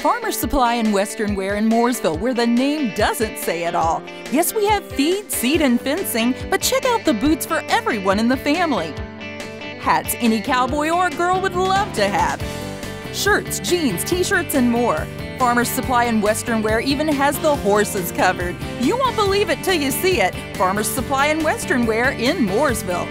Farmer Supply and Western Wear in Mooresville, where the name doesn't say it all. Yes, we have feed, seed, and fencing, but check out the boots for everyone in the family. Hats any cowboy or girl would love to have. Shirts, jeans, t shirts, and more. Farmer's Supply and Western Wear even has the horses covered. You won't believe it till you see it. Farmer's Supply and Western Wear in Mooresville.